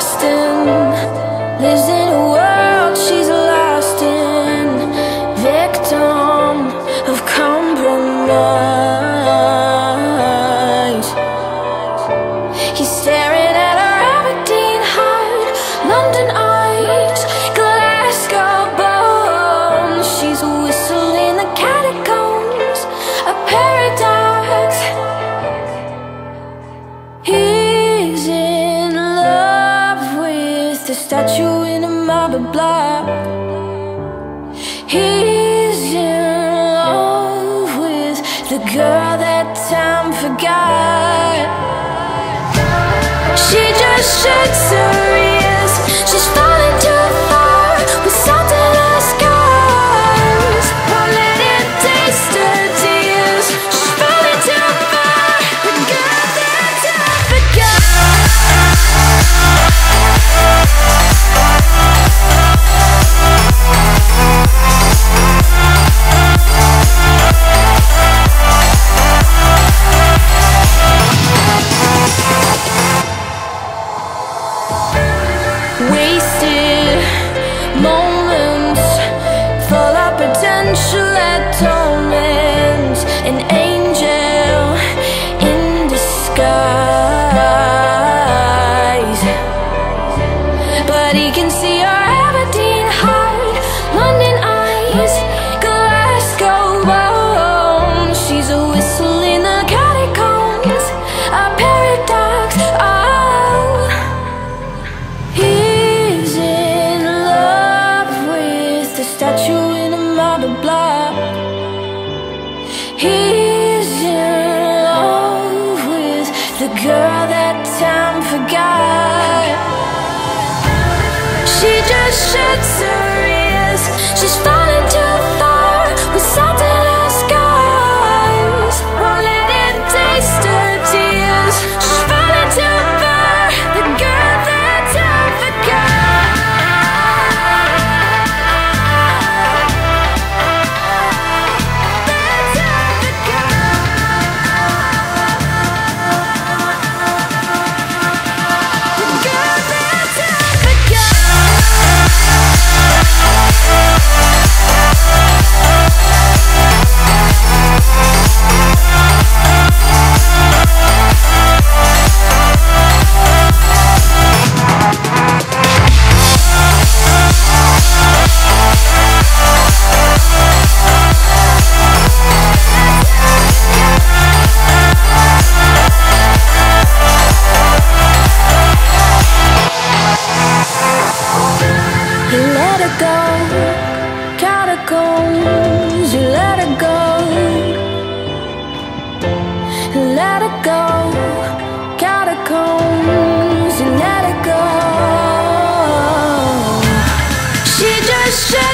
lost in a statue in a marble block. He's in love with the girl that time forgot. She just shakes her it go, catacombs. You let it go, let it go, catacombs. You let it go. She just.